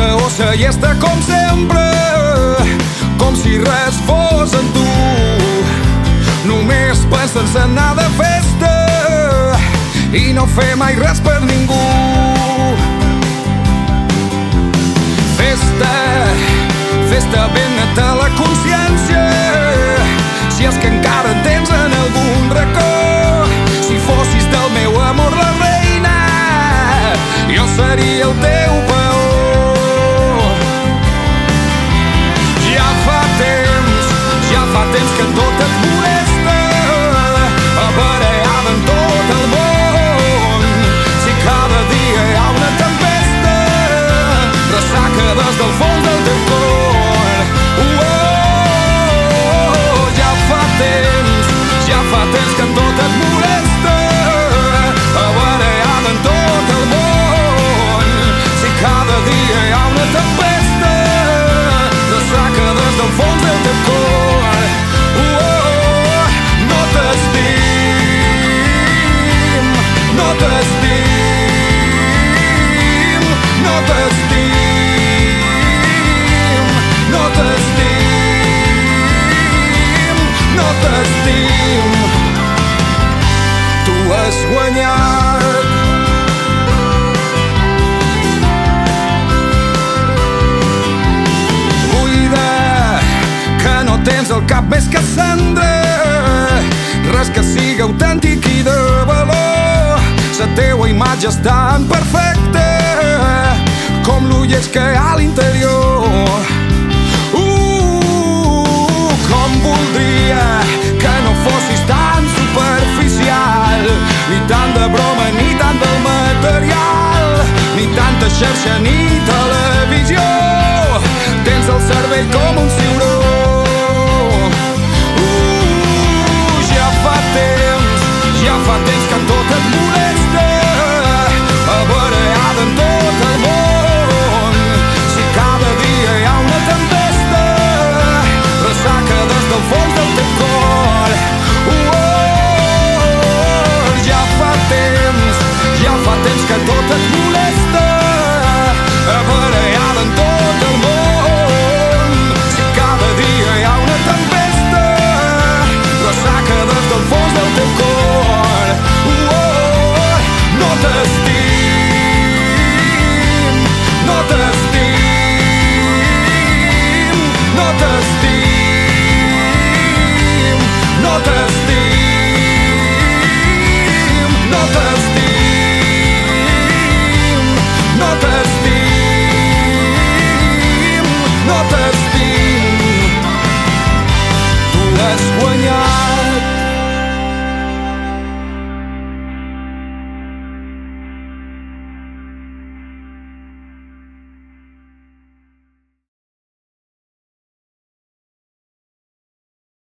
casa ossa i està com sempre, com si res fos en tu. Només pensen en anar de festa i no fer mai res per ningú. guanyat. Cuida, que no tens el cap més que cendra, res que sigui autèntic i de valor. La teua imatge és tan perfecta com l'ull que a l'interior cherche à